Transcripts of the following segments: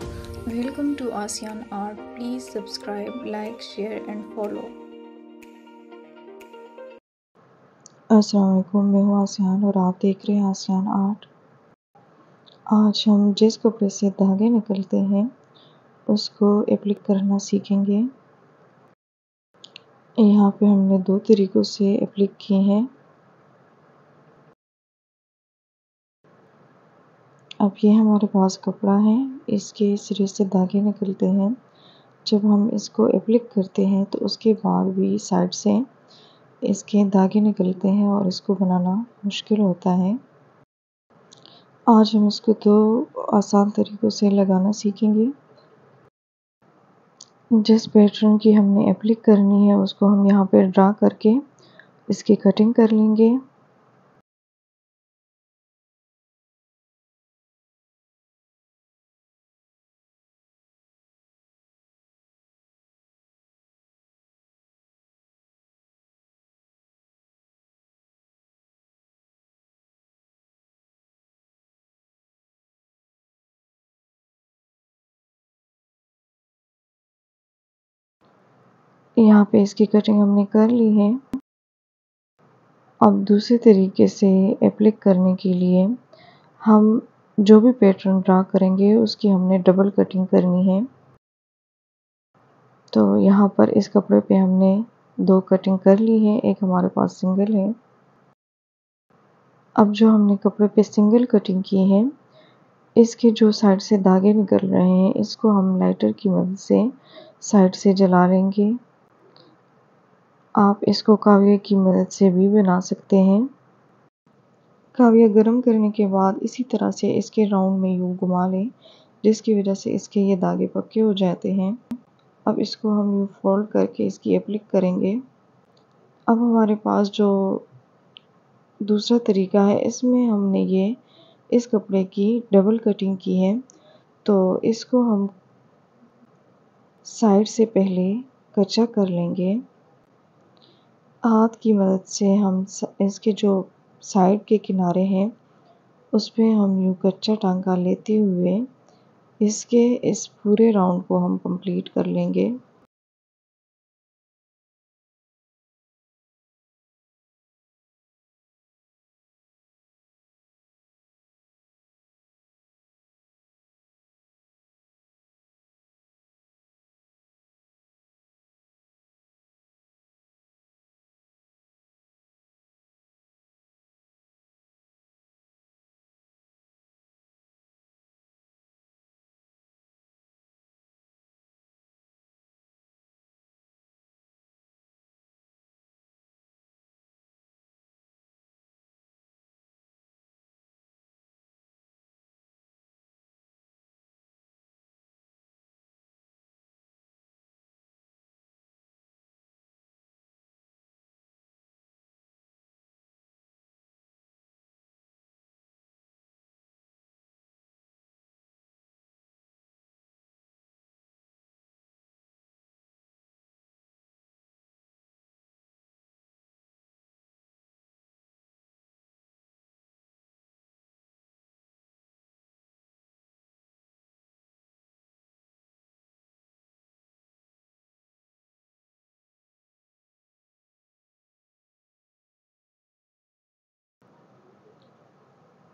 Welcome to ASEAN Art. Please subscribe, like, share, and follow. अस्सलाम मैं हूँ ASEAN और आप देख रहे हैं आसियान आर्ट आज हम जिस कपड़े से धागे निकलते हैं उसको एप्लिक करना सीखेंगे यहाँ पे हमने दो तरीक़ों से एप्लिक किए हैं अब ये हमारे पास कपड़ा है। इसके सिरे से धागे निकलते हैं। जब हम इसको एप्लिक करते हैं तो उसके बाद भी साइड से इसके धागे निकलते हैं और इसको बनाना मुश्किल होता है। आज हम इसको दो आसान तरीक़ों से लगाना सीखेंगे। जिस पैटर्न की हमने एप्लिक करनी है, उसको हम यहाँ पर ड्रा करके इसकी कटिंग कर लेंगे। यहाँ पे इसकी कटिंग हमने कर ली है। अब दूसरे तरीके से एप्लिक करने के लिए हम जो भी पैटर्न ड्रा करेंगे, उसकी हमने डबल कटिंग करनी है। तो यहाँ पर इस कपड़े पे हमने दो कटिंग कर ली है, एक हमारे पास सिंगल है। अब जो हमने कपड़े पे सिंगल कटिंग की है, इसके जो साइड से धागे निकल रहे हैं, इसको हम लाइटर की मदद से साइड से जला लेंगे। आप इसको काव्य की मदद से भी बना सकते हैं। काव्य गर्म करने के बाद इसी तरह से इसके राउंड में यूँ घुमा लें, जिसकी वजह से इसके ये धागे पक्के हो जाते हैं। अब इसको हम यूँ फोल्ड करके इसकी अप्लिक करेंगे। अब हमारे पास जो दूसरा तरीका है, इसमें हमने ये, इस कपड़े की डबल कटिंग की है। तो इसको हम साइड से पहले कच्चा कर लेंगे। हाथ की मदद से हम इसके जो साइड के किनारे हैं उस पर हम यूँ कच्चा टांका लेते हुए, इसके इस पूरे राउंड को हम कंप्लीट कर लेंगे।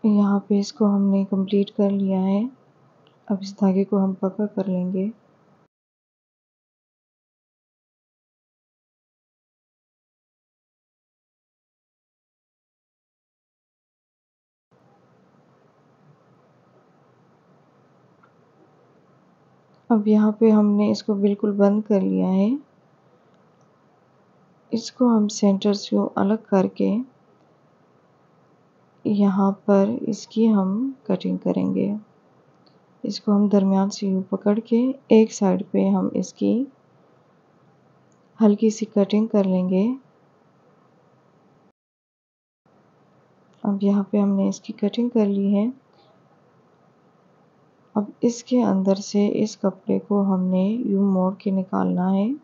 यहाँ पे इसको हमने कंप्लीट कर लिया है। अब इस धागे को हम पक्का कर लेंगे। अब यहाँ पे हमने इसको बिल्कुल बंद कर लिया है। इसको हम सेंटर से अलग करके यहाँ पर इसकी हम कटिंग करेंगे। इसको हम दरमियान से यूँ पकड़ के एक साइड पे हम इसकी हल्की सी कटिंग कर लेंगे। अब यहाँ पे हमने इसकी कटिंग कर ली है। अब इसके अंदर से इस कपड़े को हमने यूँ मोड़ के निकालना है।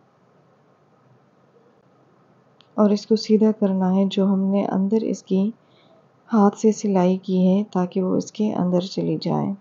और इसको सीधा करना है जो हमने अंदर इसकी हाथ से सिलाई की है ताकि वो इसके अंदर चली जाए।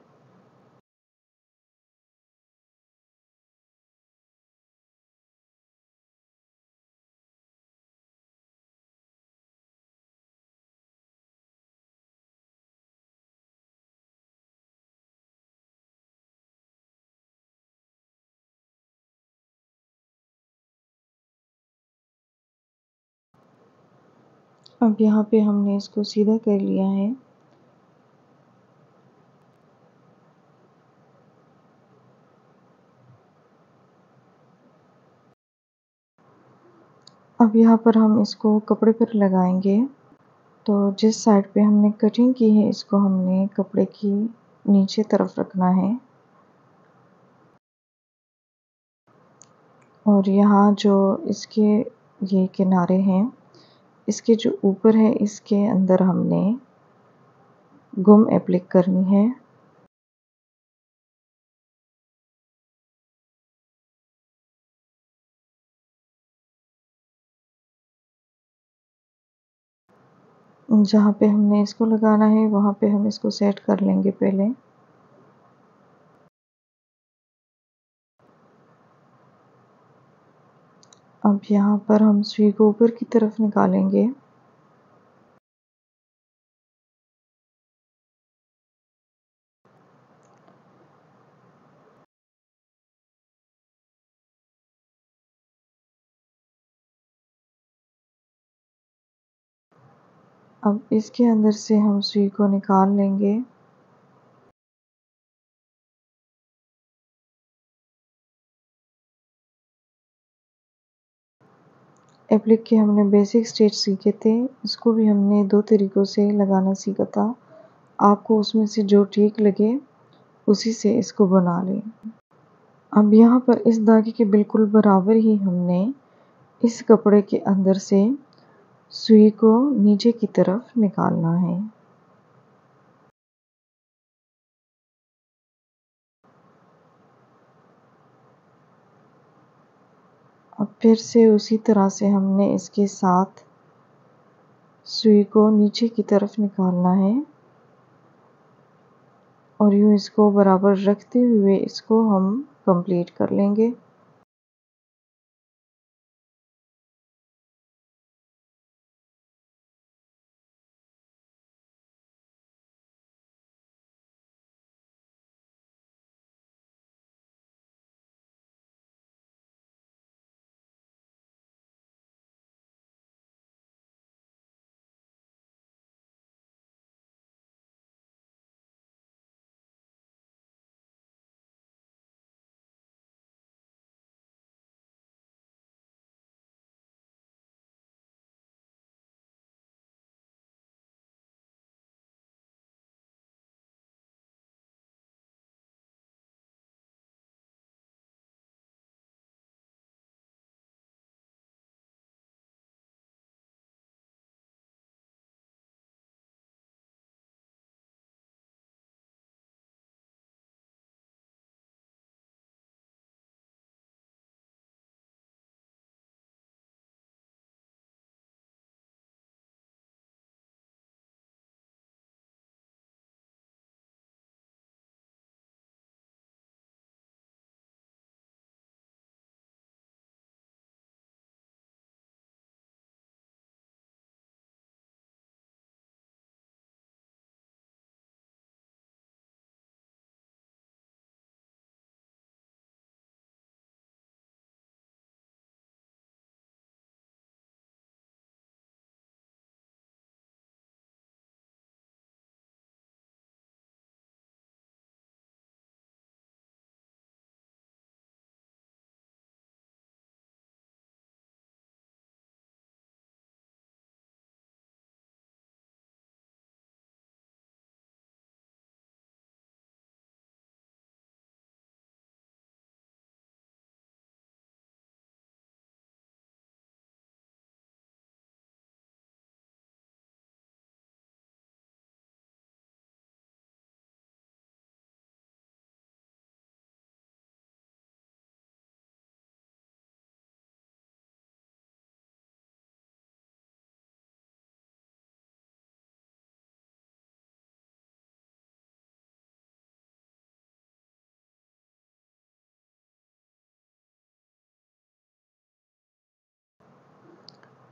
अब यहाँ पे हमने इसको सीधा कर लिया है। अब यहाँ पर हम इसको कपड़े पर लगाएँगे। तो जिस साइड पे हमने कटिंग की है, इसको हमने कपड़े की नीचे तरफ़ रखना है। और यहाँ जो इसके ये किनारे हैं इसके जो ऊपर है, इसके अंदर हमने गुम एप्लिक करनी है। जहाँ पे हमने इसको लगाना है, वहाँ पे हम इसको सेट कर लेंगे पहले। अब यहाँ पर हम सुई को ऊपर की तरफ़ निकालेंगे। अब इसके अंदर से हम सुई को निकाल लेंगे। एप्लिक के हमने बेसिक स्टेज सीखे थे, इसको भी हमने दो तरीक़ों से लगाना सीखा था। आपको उसमें से जो ठीक लगे, उसी से इसको बना लें। अब यहाँ पर इस धागे के बिल्कुल बराबर ही हमने इस कपड़े के अंदर से सुई को नीचे की तरफ़ निकालना है। अब फिर से उसी तरह से हमने इसके साथ सुई को नीचे की तरफ़ निकालना है। और यूँ इसको बराबर रखते हुए इसको हम कंप्लीट कर लेंगे।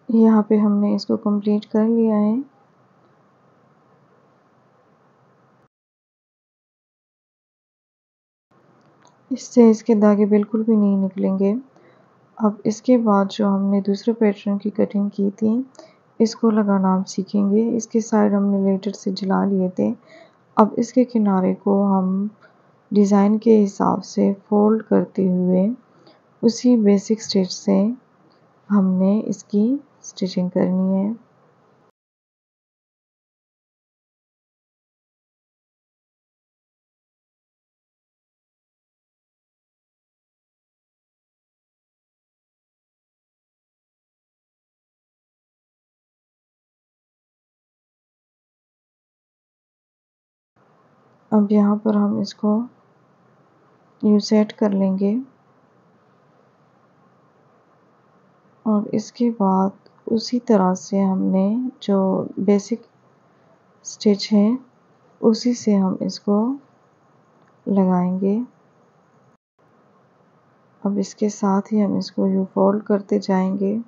यहाँ पे हमने इसको कंप्लीट कर लिया है। इससे इसके धागे बिल्कुल भी नहीं निकलेंगे। अब इसके बाद जो हमने दूसरे पैटर्न की कटिंग की थी, इसको लगाना हम सीखेंगे। इसके साइड हमने लेटर से जला लिए थे। अब इसके किनारे को हम डिज़ाइन के हिसाब से फोल्ड करते हुए उसी बेसिक स्टिच से हमने इसकी स्टिचिंग करनी है। अब यहाँ पर हम इसको यू सेट कर लेंगे। और इसके बाद उसी तरह से हमने जो बेसिक स्टिच है, उसी से हम इसको लगाएँगे। अब इसके साथ ही हम इसको यू फोल्ड करते जाएँगे।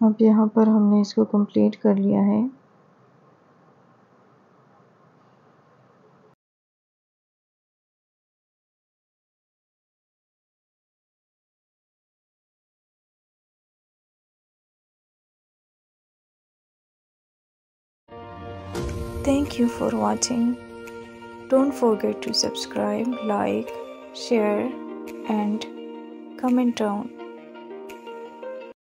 अब यहाँ पर हमने इसको कंप्लीट कर लिया है Thank you for watching. Don't forget to subscribe, like, share and comment down.